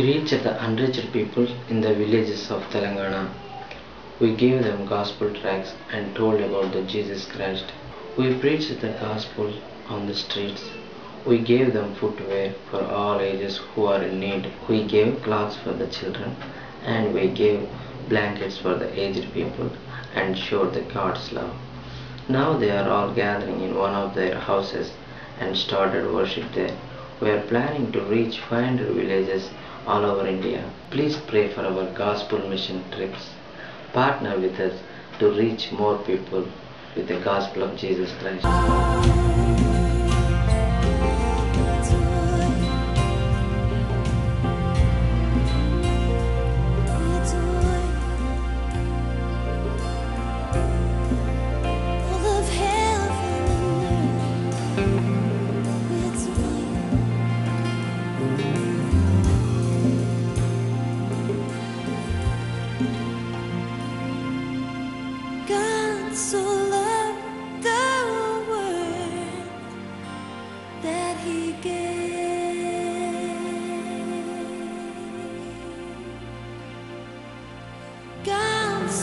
reached the unreached people in the villages of Telangana. We gave them gospel tracts and told about the Jesus Christ. We preached the gospel on the streets. We gave them footwear for all ages who are in need. We gave clothes for the children and we gave blankets for the aged people and showed the God's love. Now they are all gathering in one of their houses and started worship there. We are planning to reach 500 villages all over India. Please pray for our gospel mission trips. Partner with us to reach more people with the gospel of Jesus Christ.